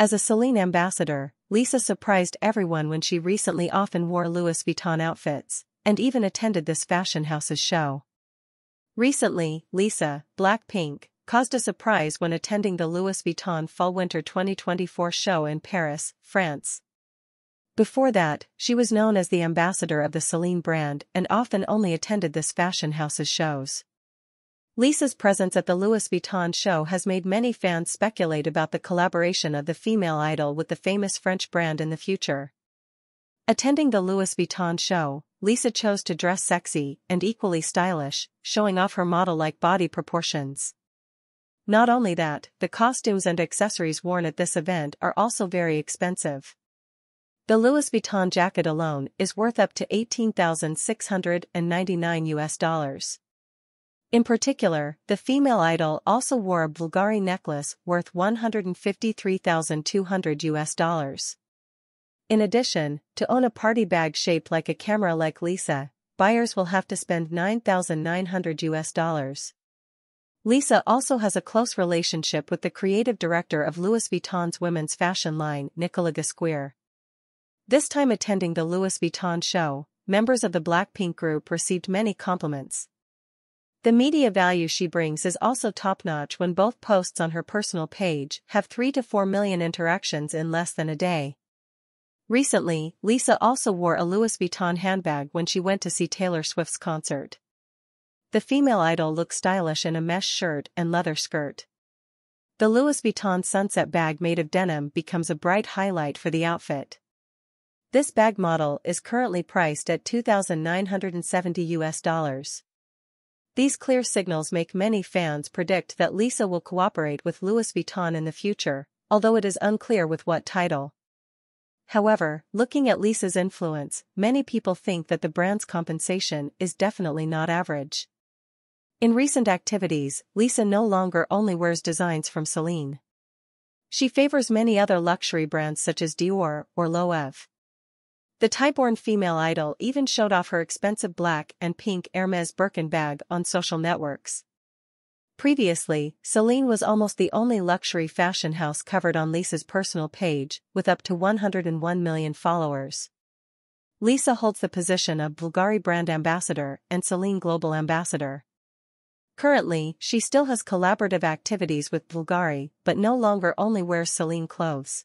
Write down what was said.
As a Celine ambassador, Lisa surprised everyone when she recently often wore Louis Vuitton outfits, and even attended this fashion house's show. Recently, Lisa, Blackpink, caused a surprise when attending the Louis Vuitton Fall-Winter 2024 show in Paris, France. Before that, she was known as the ambassador of the Celine brand and often only attended this fashion house's shows. Lisa's presence at the Louis Vuitton show has made many fans speculate about the collaboration of the female idol with the famous French brand in the future. Attending the Louis Vuitton show, Lisa chose to dress sexy and equally stylish, showing off her model-like body proportions. Not only that, the costumes and accessories worn at this event are also very expensive. The Louis Vuitton jacket alone is worth up to 18,699 US dollars. In particular, the female idol also wore a Bulgari necklace worth 153,200 US dollars. In addition, to own a party bag shaped like a camera like Lisa, buyers will have to spend 9,900 US dollars. Lisa also has a close relationship with the creative director of Louis Vuitton's women's fashion line, Nicolas Ghesquiere. This time attending the Louis Vuitton show, members of the Blackpink group received many compliments. The media value she brings is also top-notch when both posts on her personal page have 3 to 4 million interactions in less than a day. Recently, Lisa also wore a Louis Vuitton handbag when she went to see Taylor Swift's concert. The female idol looks stylish in a mesh shirt and leather skirt. The Louis Vuitton sunset bag made of denim becomes a bright highlight for the outfit. This bag model is currently priced at 2,970 US dollars. These clear signals make many fans predict that Lisa will cooperate with Louis Vuitton in the future, although it is unclear with what title. However, looking at Lisa's influence, many people think that the brand's compensation is definitely not average. In recent activities, Lisa no longer only wears designs from Celine. She favors many other luxury brands such as Dior or Loewe. The Thai-born female idol even showed off her expensive black and pink Hermes Birkin bag on social networks. Previously, Celine was almost the only luxury fashion house covered on Lisa's personal page, with up to 101 million followers. Lisa holds the position of Bulgari brand ambassador and Celine global ambassador. Currently, she still has collaborative activities with Bulgari but no longer only wears Celine clothes.